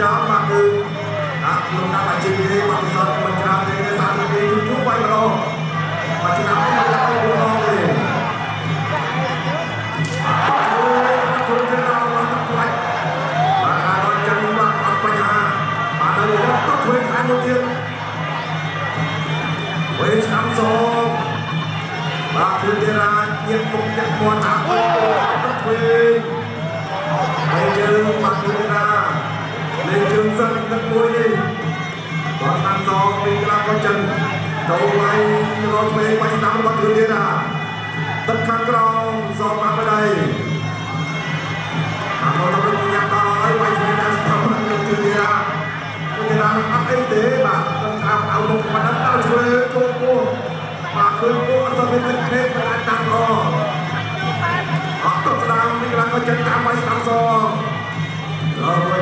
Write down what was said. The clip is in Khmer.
ចាស់បាទគឺដាក់ក្នុងកម្មអាជីពនេះបាទសតមិនច្រើនទេសាមីនេះយូរបាញ់ម្ដងបាទឆ្នាំនេះមកដល់ម្ដងទេវេសាំសោបាទគឺតារាជាតិពុកចាក់មាត់ សិនទឹកមួយនេះបាទតាមសងពីក្លាកោចិនទៅវាយរត់ពេលបាញ់តាមបាត់យុធារាទឹកខាងក្រោមសងបានបដៃអាមកដល់ញ៉ាំដល់ហើយបាញ់ស្ដាប់ស្ថាប័នយុធារាយុធារាអត់អីទេបាទទឹកខាងអោមុខមិនដល់ជួយចូលពោះបាទឃើញពោះអត់ទៅទឹកគ្នាមិនអាចតាមអអត់ទៅស្ដាមពីក្លាកោចិនតាមបាញ់ស្ដាប់សងដល់